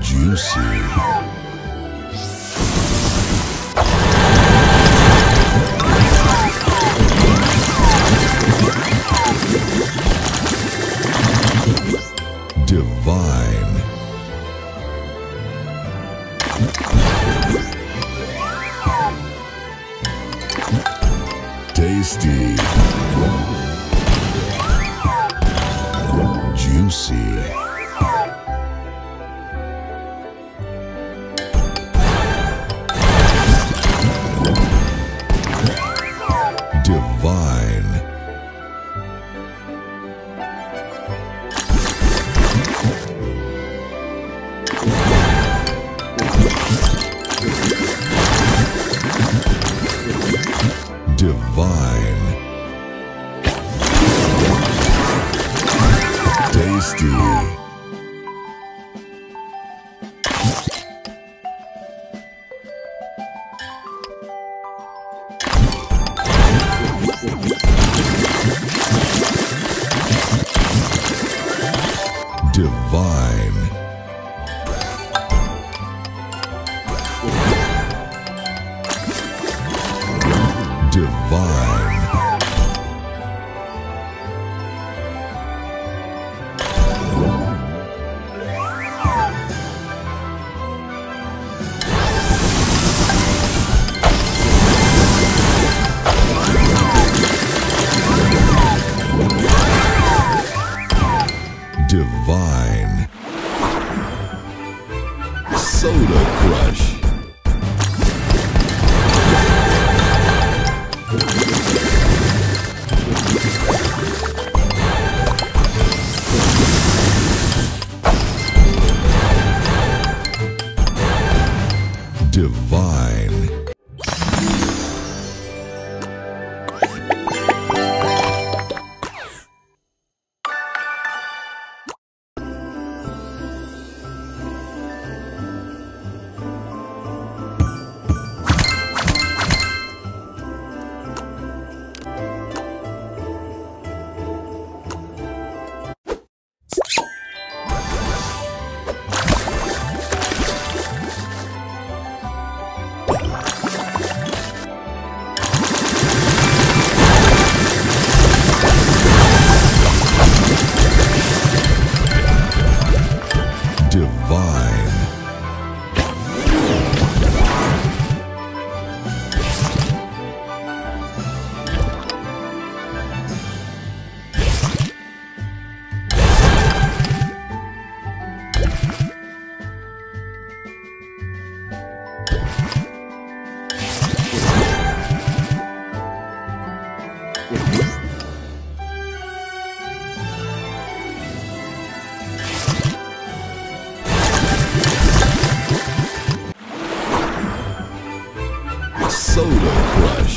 Juicy. Divine. Tasty. Juicy. Divine. Divine. Soda Crush.